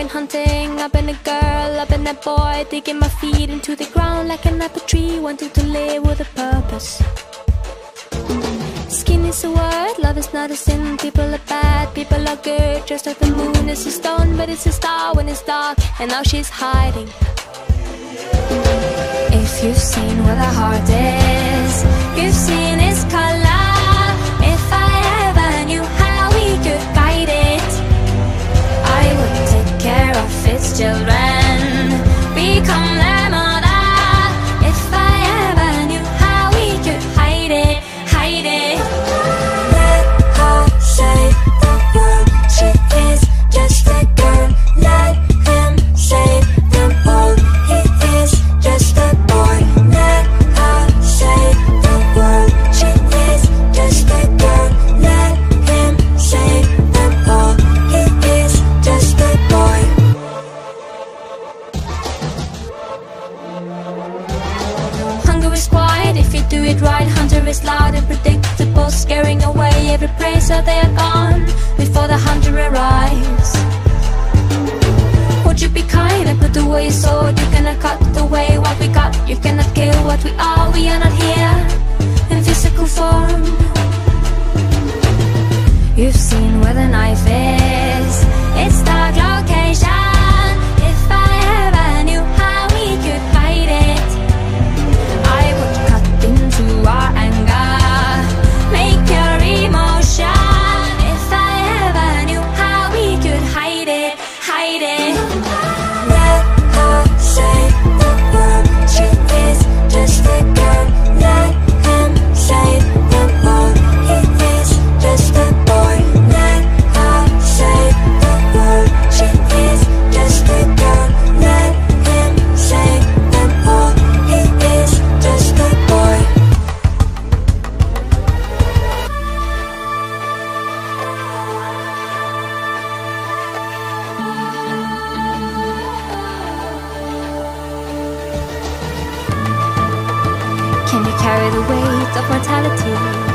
hunting. I've been a girl, I've been a boy, digging my feet into the ground like an apple tree, wanting to live with a purpose. Skin is a word, love is not a sin. People are bad, people are good. Just like the moon is a stone, but it's a star when it's dark, and now she's hiding. If you've seen where the heart is, you've seen of its do it right. Hunter is loud and predictable, scaring away every prey so they are gone before the hunter arrives. Would you be kind and put away your sword? You cannot cut away what we got. You cannot kill what we are. We are not here weight of mortality?